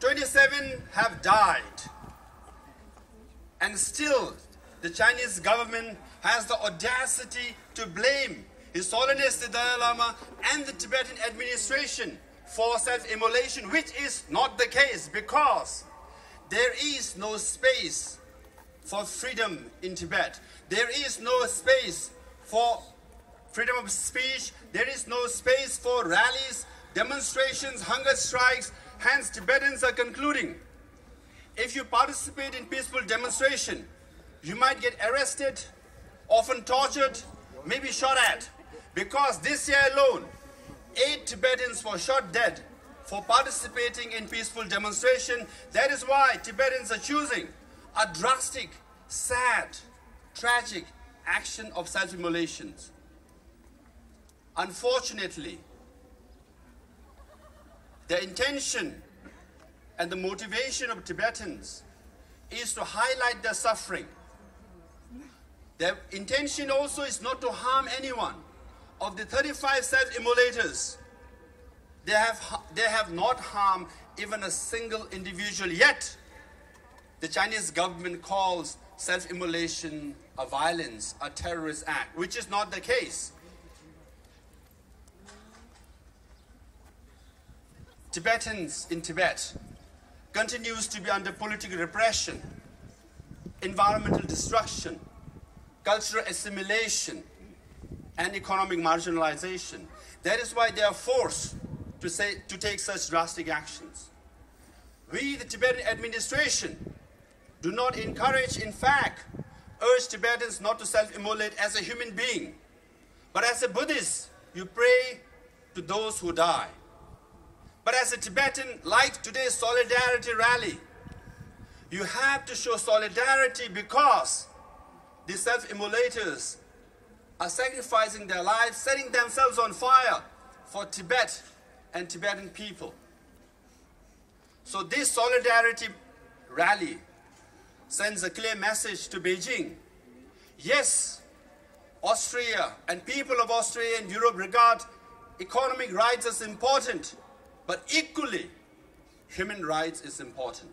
27 have died. And still, the Chinese government has the audacity to blame His Holiness the Dalai Lama and the Tibetan administration for self-immolation, which is not the case because there is no space for freedom in Tibet. There is no space for freedom of speech. There is no space for rallies, demonstrations, hunger strikes. Hence, Tibetans are concluding if you participate in peaceful demonstration, you might get arrested, often tortured, maybe shot at. Because this year alone, eight Tibetans were shot dead for participating in peaceful demonstration. That is why Tibetans are choosing a drastic, sad, tragic action of self-immolations. Unfortunately, the intention and the motivation of Tibetans is to highlight their suffering. Their intention also is not to harm anyone. Of the 35 self-immolators, they have, they have not harmed even a single individual yet. The Chinese government calls self-immolation a violence, a terrorist act, which is not the case. Tibetans in Tibet continues to be under political repression, environmental destruction, cultural assimilation, and economic marginalization. That is why they are forced to, say, to take such drastic actions. We, the Tibetan administration, do not encourage, in fact, urge Tibetans not to self-immolate as a human being. But as a Buddhist, you pray to those who die. But as a Tibetan, like today's solidarity rally, you have to show solidarity because the self-immolators are sacrificing their lives, setting themselves on fire for Tibet and Tibetan people. So this solidarity rally sends a clear message to Beijing. Yes, Austria and people of Austria and Europe regard economic rights as important, but equally, human rights is important.